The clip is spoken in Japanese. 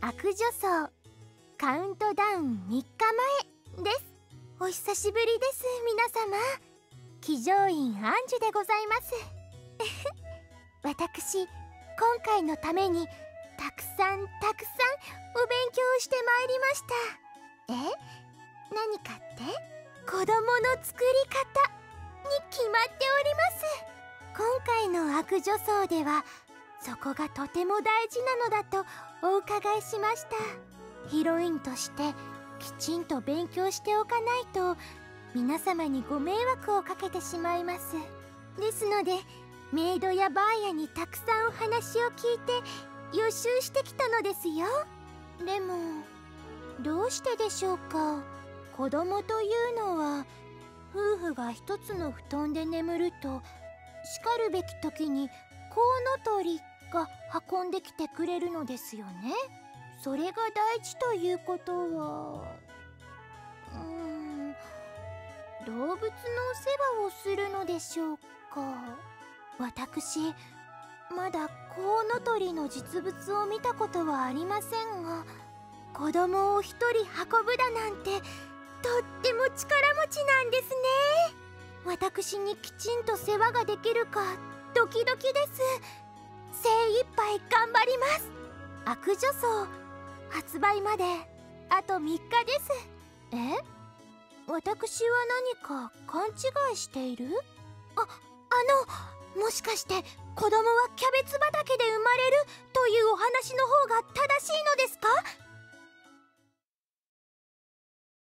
悪女層カウントダウン3日前です。お久しぶりです皆様。騎乗員アンジュでございます。私今回のためにたくさんたくさんお勉強してまいりました。え？何かって？子供の作り方に決まっております。今回の悪女層ではそこがとても大事なのだとお伺いしました。ヒロインとしてきちんと勉強しておかないと皆様にご迷惑をかけてしまいます。ですのでメイドやバーヤにたくさんお話を聞いて予習してきたのですよ。でもどうしてでしょうか？子供というのは夫婦が一つの布団で眠るとしかるべき時にコウノトリが運んできてくれるのですよね。それが大事ということは。うーん。動物のお世話をするのでしょうか。私まだコウノトリの実物を見たことはありませんが子供を一人運ぶだなんてとっても力持ちなんですね。私にきちんと世話ができるかドキドキです。精一杯頑張ります。悪女装発売まであと3日です。え？私は何か勘違いしている？ああのもしかして子供はキャベツ畑で生まれるというお話の方が正しいのですか？